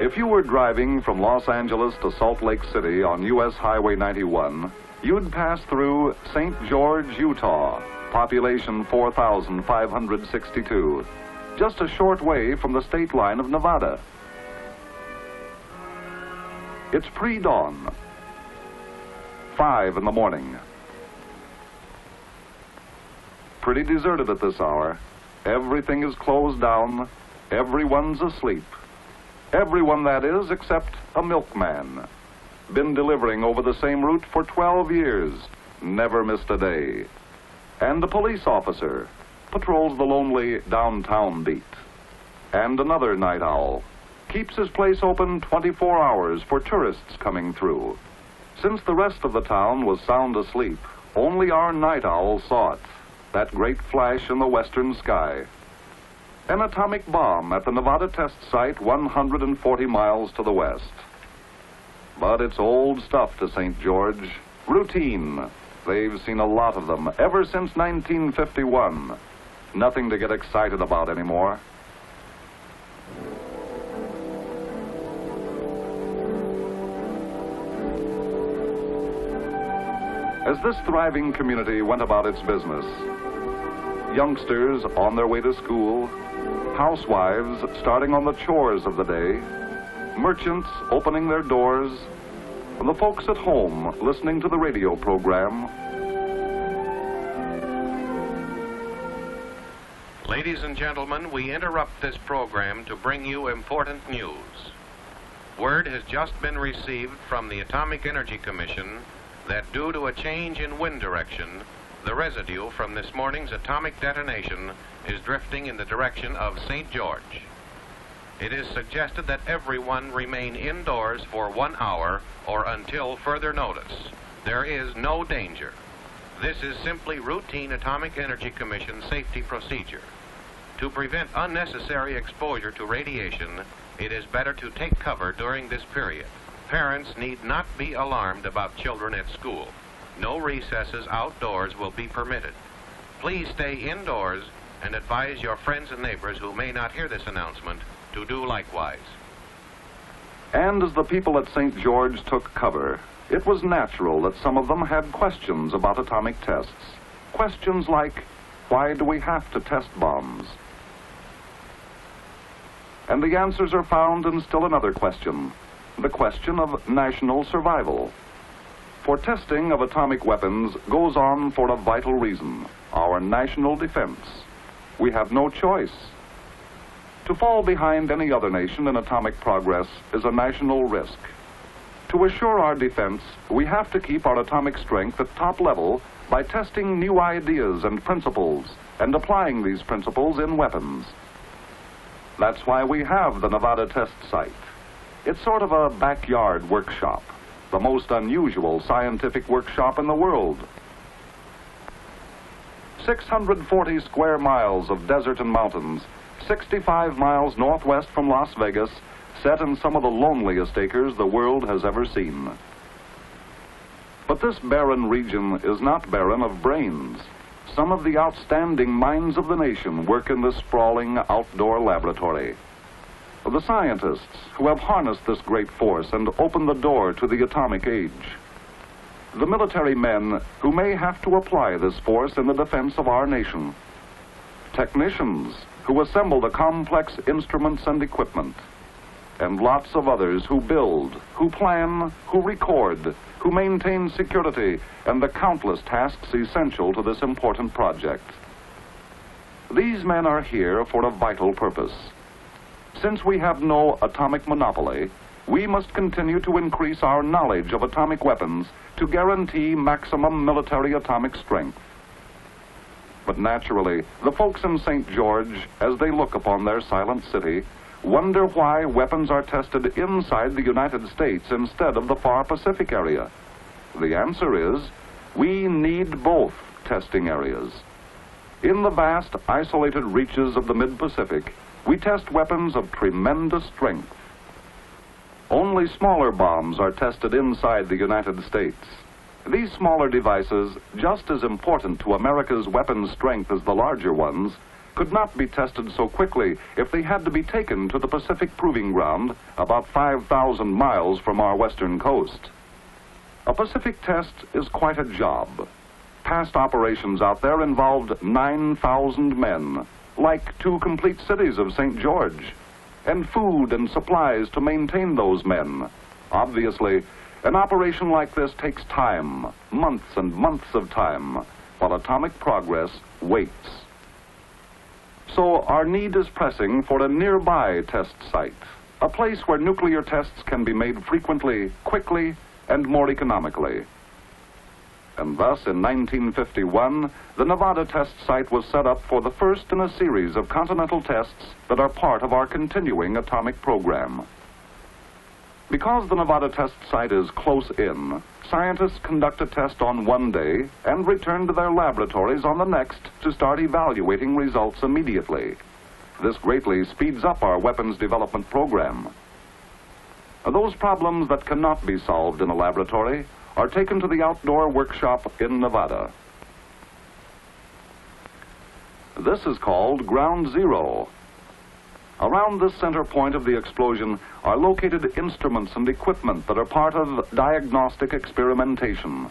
If you were driving from Los Angeles to Salt Lake City on U.S. Highway 91, you'd pass through St. George, Utah, population 4,562, just a short way from the state line of Nevada. It's pre-dawn, five in the morning. Pretty deserted at this hour. Everything is closed down. Everyone's asleep. Everyone, that is, except a milkman. Been delivering over the same route for 12 years. Never missed a day. And a police officer patrols the lonely downtown beat. And another night owl keeps his place open 24 hours for tourists coming through. Since the rest of the town was sound asleep, only our night owl saw it, that great flash in the western sky. An atomic bomb at the Nevada test site 140 miles to the west. But it's old stuff to St. George. Routine. They've seen a lot of them ever since 1951. Nothing to get excited about anymore. As this thriving community went about its business, youngsters on their way to school, housewives starting on the chores of the day, merchants opening their doors, and the folks at home listening to the radio program. Ladies and gentlemen, we interrupt this program to bring you important news. Word has just been received from the Atomic Energy Commission that due to a change in wind direction, the residue from this morning's atomic detonation is drifting in the direction of St. George. It is suggested that everyone remain indoors for one hour or until further notice. There is no danger. This is simply routine Atomic Energy Commission safety procedure. To prevent unnecessary exposure to radiation, it is better to take cover during this period. Parents need not be alarmed about children at school. No recesses outdoors will be permitted. Please stay indoors and advise your friends and neighbors who may not hear this announcement to do likewise. And as the people at St. George took cover, it was natural that some of them had questions about atomic tests. Questions like, why do we have to test bombs? And the answers are found in still another question, the question of national survival. For testing of atomic weapons goes on for a vital reason, our national defense. We have no choice. To fall behind any other nation in atomic progress is a national risk. To assure our defense, we have to keep our atomic strength at top level by testing new ideas and principles and applying these principles in weapons. That's why we have the Nevada test site. It's sort of a backyard workshop, the most unusual scientific workshop in the world. 640 square miles of desert and mountains, 65 miles northwest from Las Vegas, set in some of the loneliest acres the world has ever seen. But this barren region is not barren of brains. Some of the outstanding minds of the nation work in this sprawling outdoor laboratory the scientists who have harnessed this great force and opened the door to the atomic age. The military men who may have to apply this force in the defense of our nation. Technicians who assemble the complex instruments and equipment. And lots of others who build, who plan, who record, who maintain security, and the countless tasks essential to this important project. These men are here for a vital purpose since we have no atomic monopoly, we must continue to increase our knowledge of atomic weapons to guarantee maximum military atomic strength. But naturally, the folks in St. George, as they look upon their silent city, wonder why weapons are tested inside the United States instead of the far Pacific area. The answer is, we need both testing areas. In the vast, isolated reaches of the mid-Pacific, we test weapons of tremendous strength. Only smaller bombs are tested inside the United States. These smaller devices, just as important to America's weapons strength as the larger ones, could not be tested so quickly if they had to be taken to the Pacific Proving Ground about 5,000 miles from our western coast. A Pacific test is quite a job. Past operations out there involved 9,000 men, like two complete cities of St. George, and food and supplies to maintain those men. Obviously, an operation like this takes time, months and months of time, while atomic progress waits. So our need is pressing for a nearby test site, a place where nuclear tests can be made frequently, quickly, and more economically. And thus, in 1951, the Nevada test site was set up for the first in a series of continental tests that are part of our continuing atomic program. Because the Nevada test site is close in, scientists conduct a test on one day and return to their laboratories on the next to start evaluating results immediately. This greatly speeds up our weapons development program. Those problems that cannot be solved in a laboratory are taken to the outdoor workshop in Nevada. This is called Ground Zero. Around this center point of the explosion are located instruments and equipment that are part of diagnostic experimentation,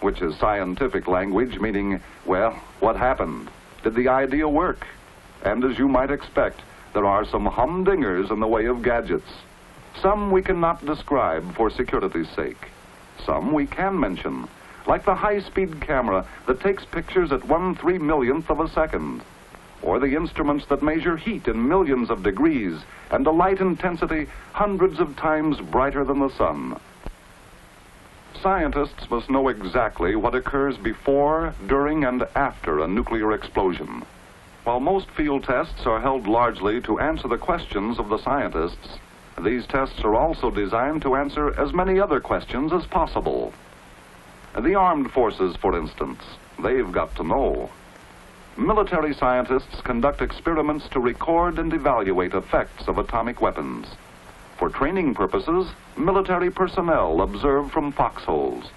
which is scientific language meaning, well, what happened? Did the idea work? And as you might expect, there are some humdingers in the way of gadgets. Some we cannot describe for security's sake. Some we can mention, like the high-speed camera that takes pictures at one three millionth of a second or the instruments that measure heat in millions of degrees and a light intensity hundreds of times brighter than the sun. Scientists must know exactly what occurs before, during, and after a nuclear explosion. While most field tests are held largely to answer the questions of the scientists, these tests are also designed to answer as many other questions as possible. The armed forces, for instance, they've got to know military scientists conduct experiments to record and evaluate effects of atomic weapons. For training purposes, military personnel observe from foxholes.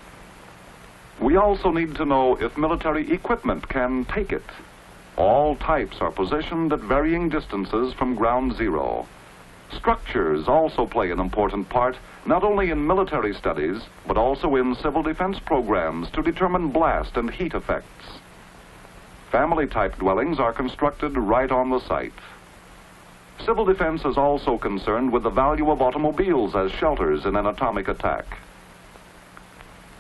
We also need to know if military equipment can take it. All types are positioned at varying distances from ground zero. Structures also play an important part, not only in military studies, but also in civil defense programs to determine blast and heat effects. Family-type dwellings are constructed right on the site. Civil defense is also concerned with the value of automobiles as shelters in an atomic attack.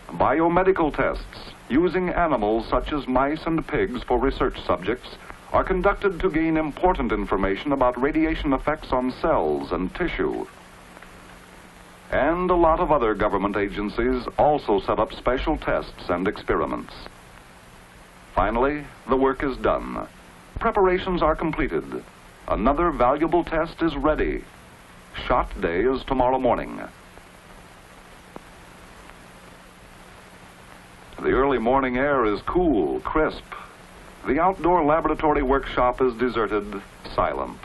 Biomedical tests using animals such as mice and pigs for research subjects are conducted to gain important information about radiation effects on cells and tissue. And a lot of other government agencies also set up special tests and experiments. Finally, the work is done. Preparations are completed. Another valuable test is ready. Shot day is tomorrow morning. The early morning air is cool, crisp. The outdoor laboratory workshop is deserted, silent.